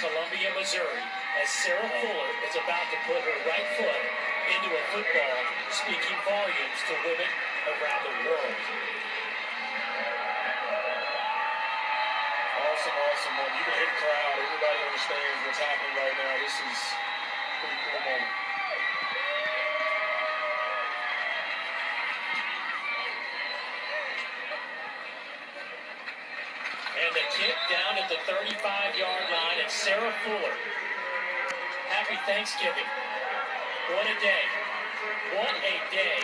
Columbia, Missouri, as Sarah Fuller is about to put her right foot into a football, speaking volumes to women around the world. Awesome, awesome moment. You can the crowd. Everybody understands what's happening right now. This is a pretty cool moment. And the kick down at the 35-yard line, and Sarah Fuller. Happy Thanksgiving. What a day.